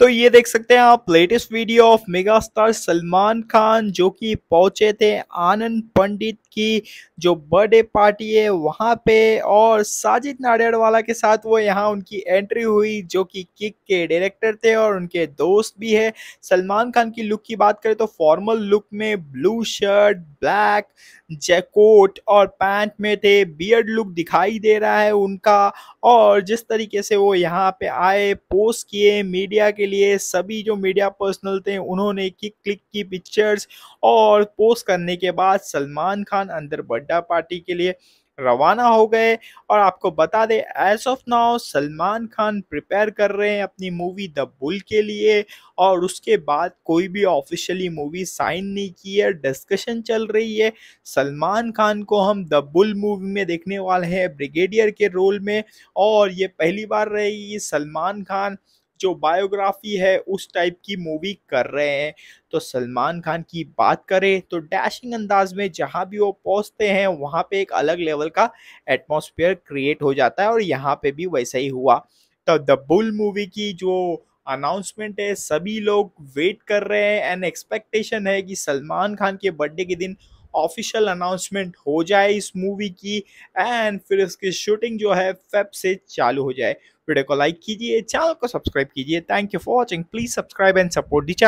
तो ये देख सकते हैं आप latest video of megastar Salman Khan, जो कि पहुँचे थे आनंद पंडित की जो बर्थडे पार्टी है वहाँ पे, और साजिद नाडियाडवाला के साथ वो यहाँ उनकी एंट्री हुई, जो कि किक के डायरेक्टर थे और उनके दोस्त भी है। सलमान खान की लुक की बात करें तो फॉर्मल लुक में ब्लू शर्ट ब्लैक जैकोट और पैंट में थे। बियर्ड लुक दिखाई दे रहा है उनका और जिस तरीके से वो यहाँ पे आए पोस्ट किए मीडिया के लिए, सभी जो मीडिया पर्सनल थे, उन्होंने किक क्लिक की पिक्चर्स और पोस्ट करने के बाद सलमान खान अंदर बर्थडे पार्टी के लिए रवाना हो गए और आपको बता दें as of now Salman Khan prepare कर रहे हैं अपनी मूवी द बुल के लिए और उसके बाद कोई भी ऑफिशियली मूवी साइन नहीं की है डिस्कशन चल रही है। सलमान खान को हम द बुल मूवी में देखने वाले हैं ब्रिगेडियर के रोल में और ये पहली बार रहेगी सलमान खान। जो बायोग्राफी है, उस टाइप की मूवी कर रहे हैं। तो सलमान खान की बात करें तो डैशिंग अंदाज में जहाँ भी वो पहुँचते हैं, वहाँ पे एक अलग लेवल का एटमॉस्फेयर क्रिएट हो जाता है और यहाँ पे भी वैसा ही हुआ। तो द बुल मूवी की जो अनाउंसमेंट है, सभी लोग वेट कर रहे हैं एंड एक्सपेक्टेशन है कि सलमान खान के बर्थडे के दिन ऑफिशियल अनाउंसमेंट हो जाए इस मूवी की एंड फिर इसकी शूटिंग जो है फेब से चालू हो जाए। वीडियो को लाइक कीजिए चैनल को सब्सक्राइब कीजिए। Thank you for watching please subscribe and support the channel